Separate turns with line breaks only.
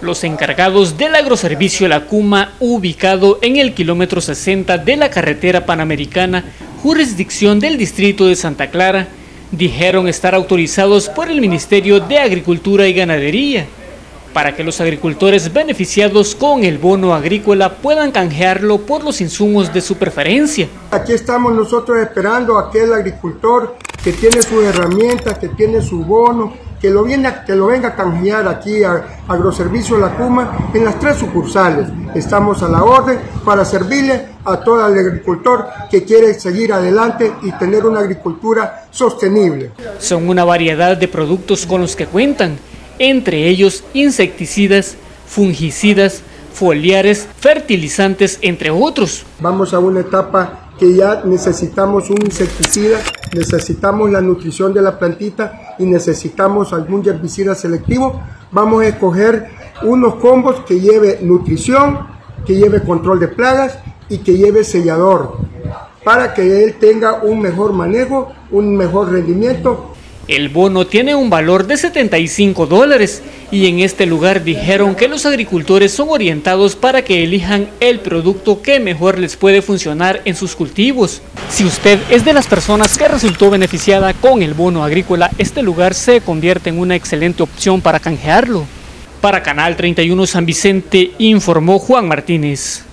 Los encargados del agroservicio La Cuma, ubicado en el kilómetro 60 de la carretera panamericana, jurisdicción del distrito de Santa Clara, dijeron estar autorizados por el Ministerio de Agricultura y Ganadería para que los agricultores beneficiados con el bono agrícola puedan canjearlo por los insumos de su preferencia.
Aquí estamos nosotros esperando a aquel agricultor que tiene su herramienta, que tiene su bono, que lo, viene, que lo venga a canjear aquí a Agroservicio La Cuma en las tres sucursales. Estamos a la orden para servirle a todo el agricultor que quiere seguir adelante y tener una agricultura sostenible.
Son una variedad de productos con los que cuentan entre ellos insecticidas, fungicidas, foliares, fertilizantes, entre otros.
Vamos a una etapa que ya necesitamos un insecticida, necesitamos la nutrición de la plantita y necesitamos algún herbicida selectivo. Vamos a escoger unos combos que lleve nutrición, que lleve control de plagas y que lleve sellador para que él tenga un mejor manejo, un mejor rendimiento
el bono tiene un valor de 75 dólares y en este lugar dijeron que los agricultores son orientados para que elijan el producto que mejor les puede funcionar en sus cultivos. Si usted es de las personas que resultó beneficiada con el bono agrícola, este lugar se convierte en una excelente opción para canjearlo. Para Canal 31 San Vicente informó Juan Martínez.